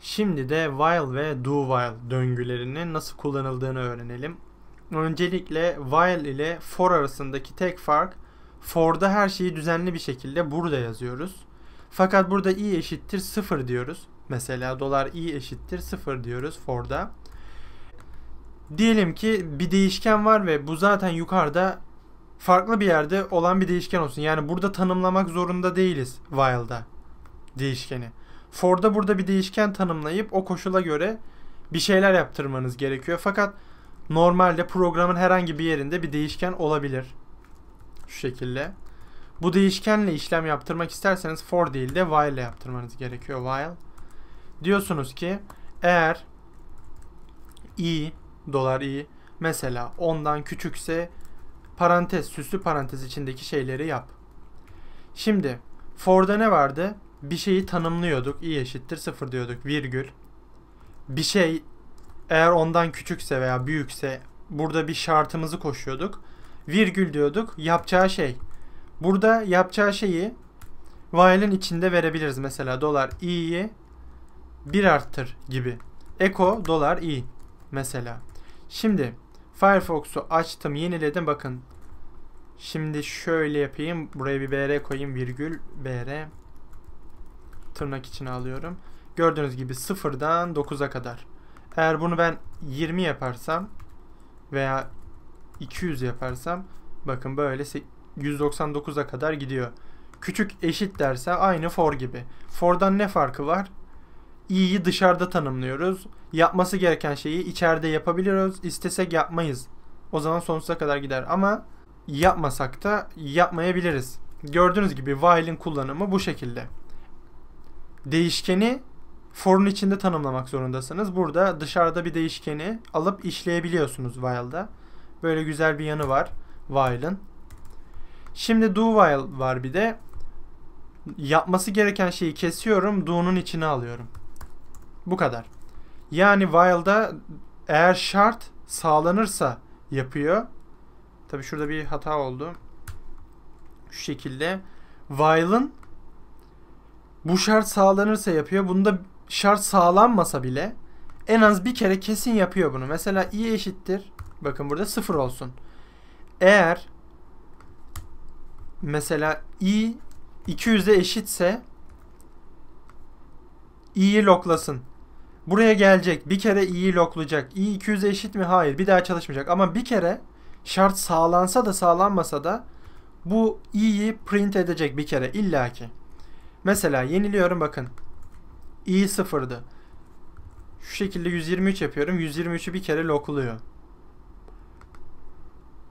Şimdi de while ve do while döngülerinin nasıl kullanıldığını öğrenelim. Öncelikle while ile for arasındaki tek fark for'da her şeyi düzenli bir şekilde burada yazıyoruz. Fakat burada i eşittir 0 diyoruz. Mesela dolar i eşittir 0 diyoruz for'da. Diyelim ki bir değişken var ve bu zaten yukarıda farklı bir yerde olan bir değişken olsun. Yani burada tanımlamak zorunda değiliz while'da değişkeni. For'da burada bir değişken tanımlayıp o koşula göre bir şeyler yaptırmanız gerekiyor. Fakat normalde programın herhangi bir yerinde bir değişken olabilir. Şu şekilde. Bu değişkenle işlem yaptırmak isterseniz for değil de while ile yaptırmanız gerekiyor. While. Diyorsunuz ki eğer i dolar i mesela ondan küçükse parantez süslü parantez içindeki şeyleri yap. Şimdi for'da ne vardı? Bir şeyi tanımlıyorduk. i eşittir 0 diyorduk. Virgül. Bir şey eğer ondan küçükse veya büyükse burada bir şartımızı koşuyorduk. Virgül diyorduk. Yapacağı şey. Burada yapacağı şeyi while'in içinde verebiliriz. Mesela dolar i'yi 1 arttır gibi. Echo dolar i mesela. Şimdi Firefox'u açtım, yeniledim. Bakın. Şimdi şöyle yapayım. Buraya bir br koyayım. Virgül br tırnak içine alıyorum. Gördüğünüz gibi sıfırdan 9'a kadar. Eğer bunu ben 20 yaparsam veya 200 yaparsam bakın böyle 199'a kadar gidiyor. Küçük eşit derse aynı for gibi. For'dan ne farkı var? i'yi dışarıda tanımlıyoruz. Yapması gereken şeyi içeride yapabiliyoruz. İstesek yapmayız. O zaman sonsuza kadar gider. Ama yapmasak da yapmayabiliriz. Gördüğünüz gibi while'in kullanımı bu şekilde. Değişkeni for'un içinde tanımlamak zorundasınız. Burada dışarıda bir değişkeni alıp işleyebiliyorsunuz while'da. Böyle güzel bir yanı var while'ın. Şimdi do while var bir de. Yapması gereken şeyi kesiyorum, do'nun içine alıyorum. Bu kadar. Yani while'da eğer şart sağlanırsa yapıyor. Tabi şurada bir hata oldu. Şu şekilde. While'ın bu şart sağlanırsa yapıyor. Bunda şart sağlanmasa bile en az bir kere kesin yapıyor bunu. Mesela i eşittir. Bakın burada sıfır olsun. Eğer mesela i 200'e eşitse i'yi loklasın. Buraya gelecek. Bir kere i'yi loklayacak. i 200'e eşit mi? Hayır. Bir daha çalışmayacak. Ama bir kere şart sağlansa da sağlanmasa da bu i'yi print edecek bir kere illaki. Mesela yeniliyorum bakın. i sıfırdı. Şu şekilde 123 yapıyorum. 123'ü bir kere lokluyor.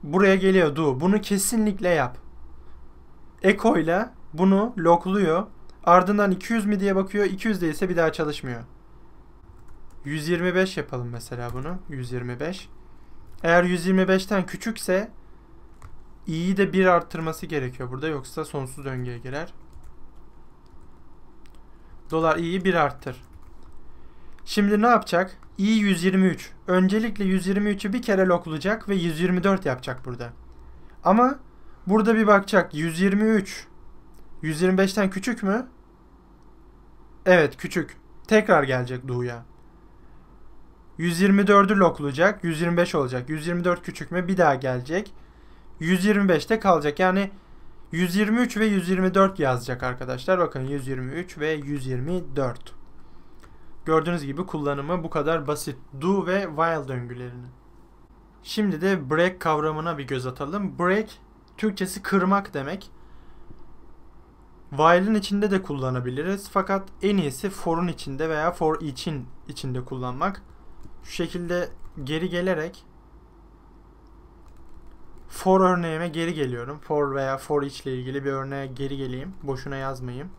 Buraya geliyor do. Bunu kesinlikle yap. Echo ile bunu lokluyor. Ardından 200 mi diye bakıyor. 200 değilse bir daha çalışmıyor. 125 yapalım mesela bunu. 125. Eğer 125'ten küçükse i'yi de 1 arttırması gerekiyor burada. Yoksa sonsuz döngüye girer. Dolar i'yi 1 arttır. Şimdi ne yapacak? i 123. Öncelikle 123'ü bir kere loklayacak ve 124 yapacak burada. Ama burada bir bakacak. 123 125'ten küçük mü? Evet küçük. Tekrar gelecek Doğu'ya. 124'ü loklayacak. 125 olacak. 124 küçük mü? Bir daha gelecek. 125'te kalacak. Yani 123 ve 124 yazacak arkadaşlar. Bakın 123 ve 124. Gördüğünüz gibi kullanımı bu kadar basit. Do ve while döngülerinin. Şimdi de break kavramına bir göz atalım. Break Türkçesi kırmak demek. While'ın içinde de kullanabiliriz. Fakat en iyisi for'un içinde veya for için içinde kullanmak. Şu şekilde geri gelerek for örneğime geri geliyorum. For veya for each ile ilgili bir örneğe geri geleyim. Boşuna yazmayayım.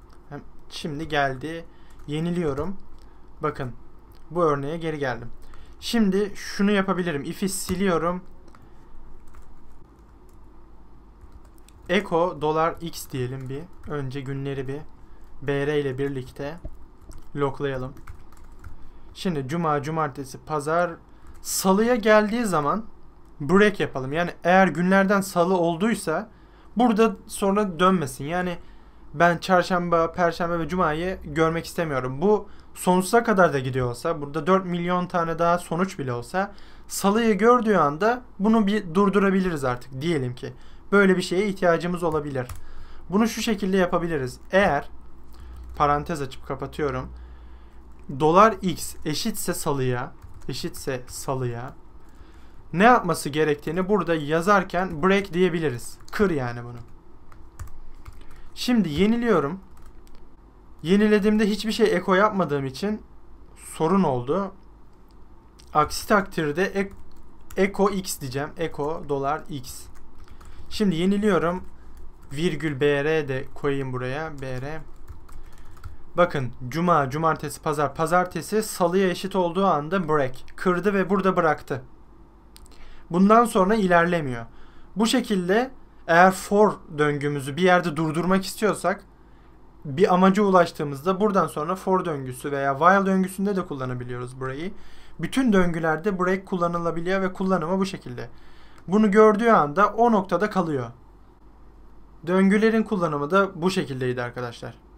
Şimdi geldi. Yeniliyorum. Bakın bu örneğe geri geldim. Şimdi şunu yapabilirim. If'i siliyorum. Echo dolar x diyelim bir. Önce günleri bir BR ile birlikte loklayalım. Şimdi cuma, cumartesi, pazar, salıya geldiği zaman break yapalım. Yani eğer günlerden salı olduysa burada sonra dönmesin. Yani ben çarşamba, perşembe ve cumayı görmek istemiyorum. Bu sonsuza kadar da gidiyor olsa, burada 4 milyon tane daha sonuç bile olsa salıyı gördüğü anda bunu bir durdurabiliriz artık diyelim ki. Böyle bir şeye ihtiyacımız olabilir. Bunu şu şekilde yapabiliriz. Eğer parantez açıp kapatıyorum. Dolar x eşitse salıya, eşitse salıya ne yapması gerektiğini burada yazarken break diyebiliriz. Kır yani bunu. Şimdi yeniliyorum. Yenilediğimde hiçbir şey eko yapmadığım için sorun oldu. Aksi takdirde ek, eko x diyeceğim. Eko dolar x. Şimdi yeniliyorum. Virgül br de koyayım buraya. br. Bakın cuma, cumartesi, pazar. Pazartesi salıya eşit olduğu anda break. Kırdı ve burada bıraktı. Bundan sonra ilerlemiyor. Bu şekilde eğer for döngümüzü bir yerde durdurmak istiyorsak bir amaca ulaştığımızda buradan sonra for döngüsü veya while döngüsünde de kullanabiliyoruz burayı. Bütün döngülerde break kullanılabiliyor ve kullanımı bu şekilde. Bunu gördüğü anda o noktada kalıyor. Döngülerin kullanımı da bu şekildeydi arkadaşlar.